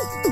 you